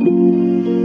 Música